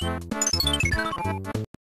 どうも。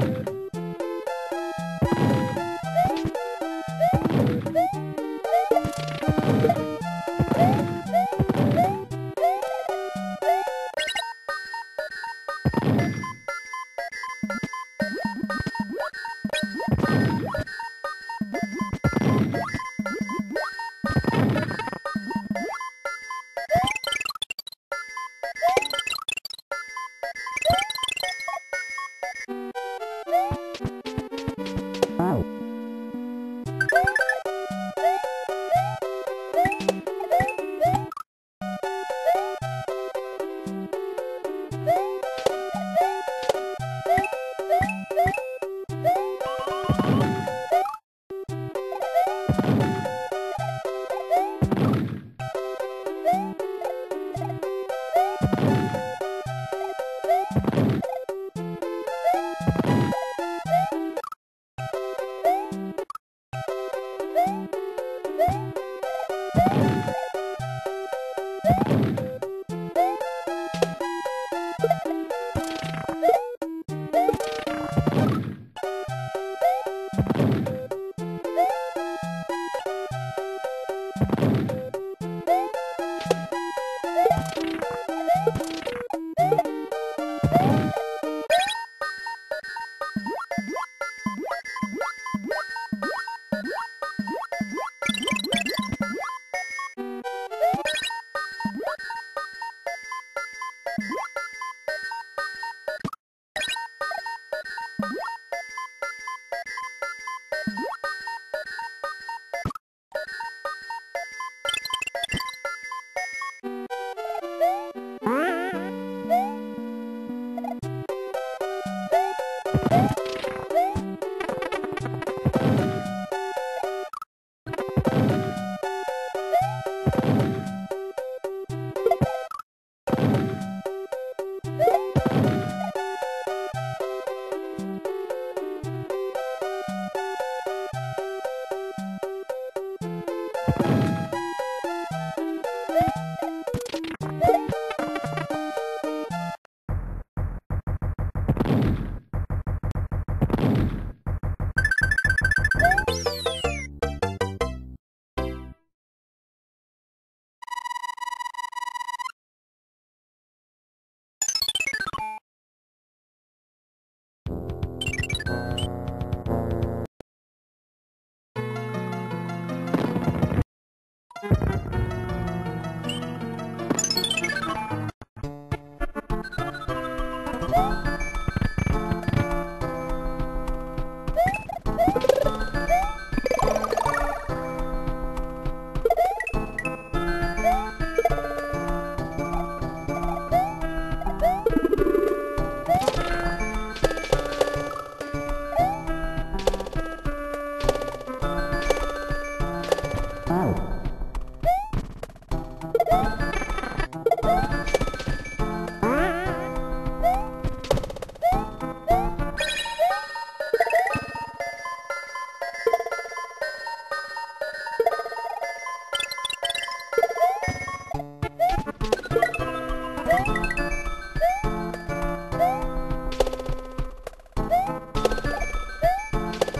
Bye.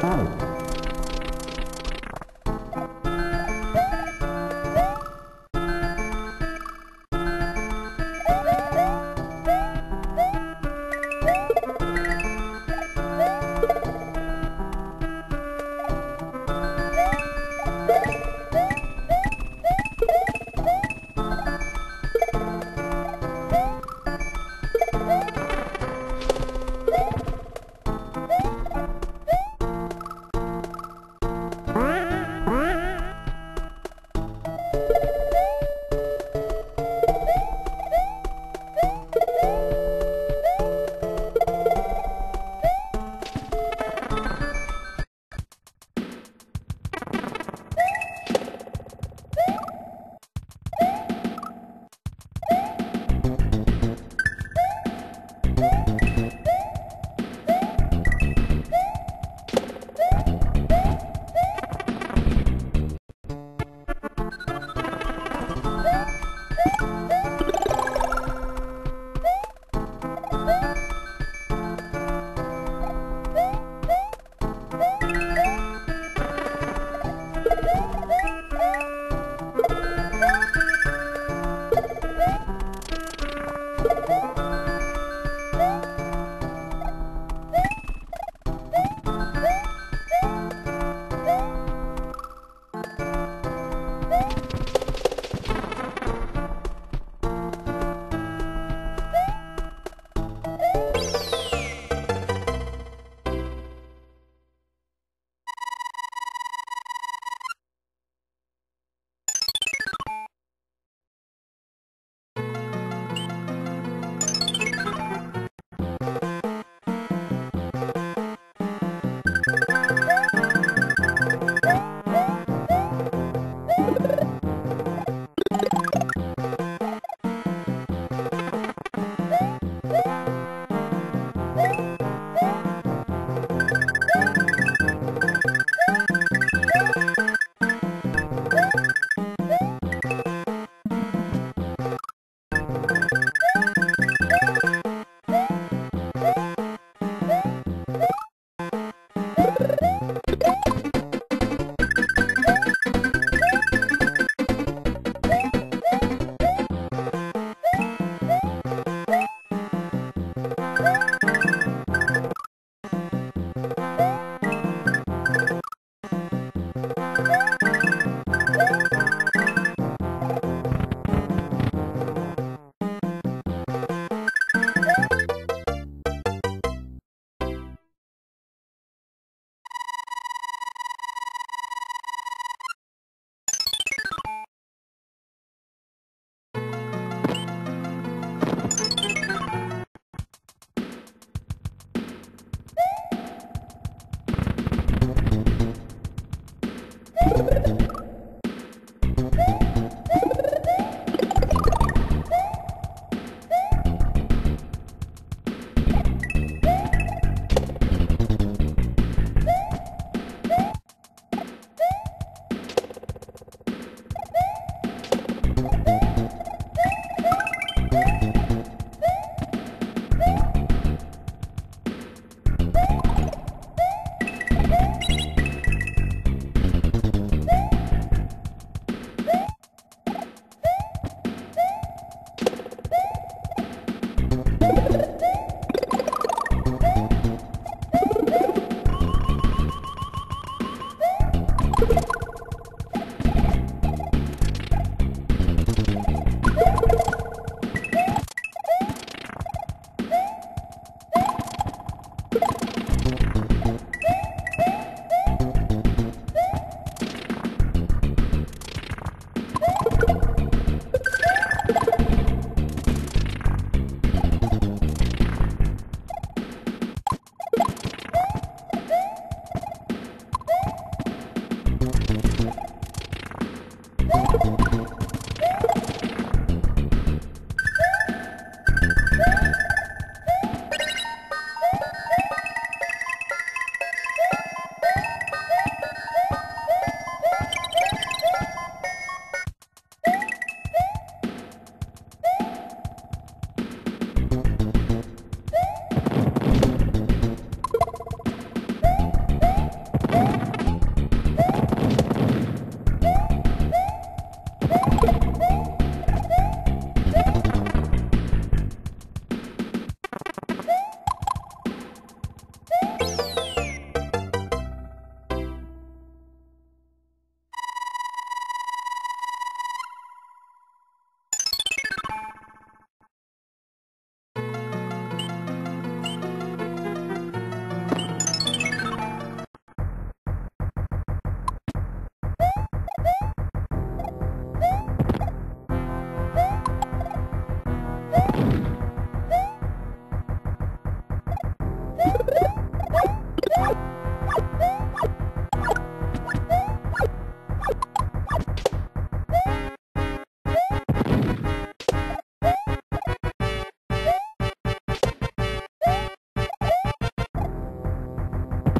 out.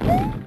Música